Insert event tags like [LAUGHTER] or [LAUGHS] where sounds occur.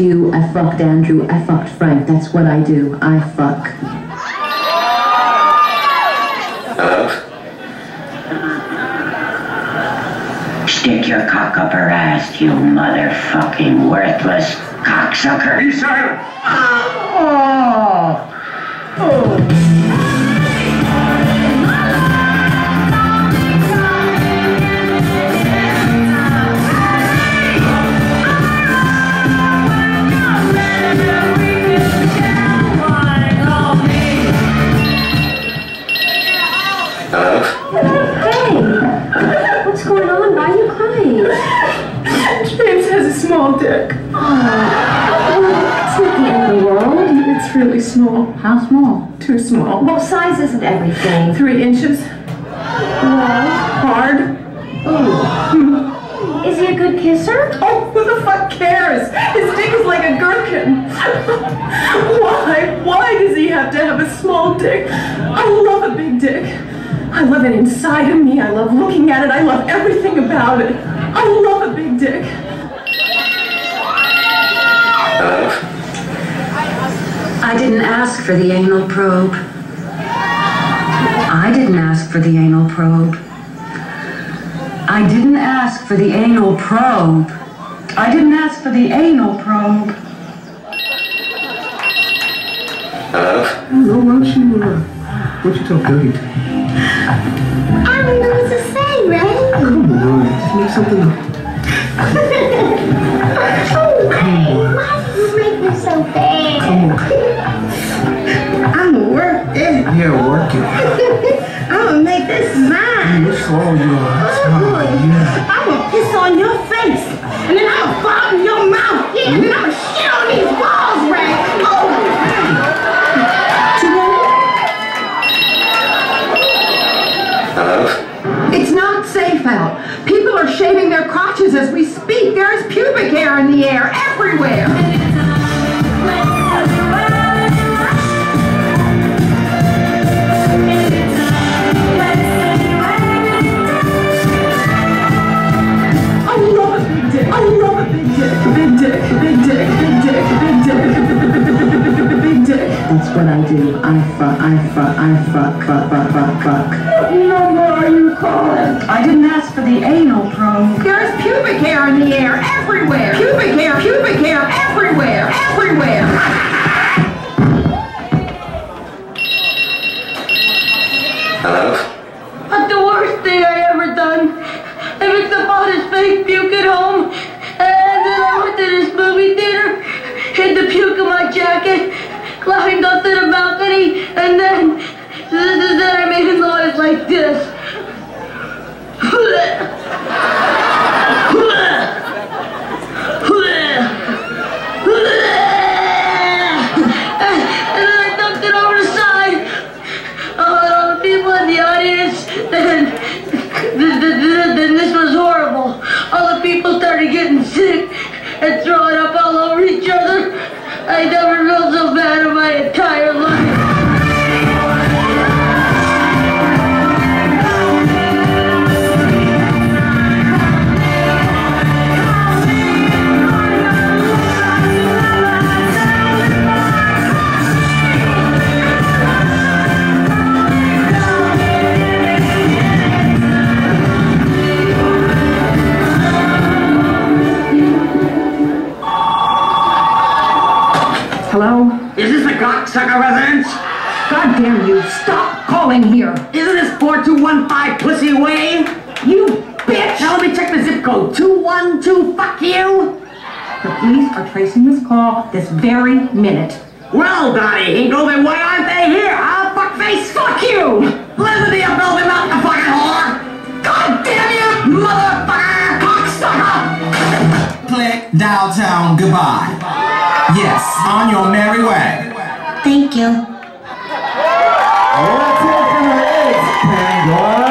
fucked you, I fucked Andrew, I fucked Frank. That's what I do. I fuck. Hello? Stick your cock up her ass, you motherfucking worthless cocksucker. Be silent! Hello? Hey, what's going on? Why are you crying? James has a small dick. Well, it's not the end of the world. It's really small. How small? Too small. Well, size isn't everything. Three inches. Well, Hard. Ooh. is he a good kisser? Oh, who the fuck cares? His dick is like a gherkin. [LAUGHS] Why? Why does he have to have a small dick? I love it inside of me. I love looking at it. I love everything about it. I love a big dick. Hello? I didn't ask for the anal probe. I didn't ask for the anal probe. I didn't ask for the anal probe. I didn't ask for the anal probe. Hello? No, why don't you, uh, why don't Oh, you tell Billy to... I don't know what to say, Ray. Come on, just make something up. Oh, Ray, why do you make me so bad? Come on. I'm worth it. Yeah, work it. [LAUGHS] I'm gonna make this mine. That's all yours. Oh, yeah. I'm gonna piss on your face, and then I'm gonna fart in your mouth, yeah, mm-hmm. and then I'm gonna their as we speak. There is pubic hair in the air everywhere. I love a big dick. I love a big dick. Big dick. Big dick. Big dick. Big dick. Big dick. That's what I do. I fuck, I fuck, I fuck, fuck, fuck, fuck, fuck. What number are you calling? I didn't ask for the anal probe. There is pubic hair in the air everywhere. Pubic hair. Pubic hair everywhere. Everywhere. Hello? But the worst thing I ever done, I mixed up all this fake puke at home, and then I went to this movie theater, hid the puke in my jacket, climbed up to the balcony, and then, then I made a noise like this. And then I dumped it over the side. Oh, and all the people in the audience, then, then, then, then this was horrible. All the people started getting sick and throwing up all over each other. I never felt so bad in my entire life. Is this the cocksucker residence? God damn you. Stop calling here. Isn't this 4215 Pussy Way? You bitch. Now let me check the zip code. 212, fuck you. The police are tracing this call this very minute. Well, Donnie Hinkle, then why aren't they here, huh? Fuckface, fuck you! Listen to you, Billy Mountain, you fucking whore! God damn you, motherfucker! Cocksucker! Click downtown goodbye. Yes, on your merry way. Thank you. Oh, Pandora.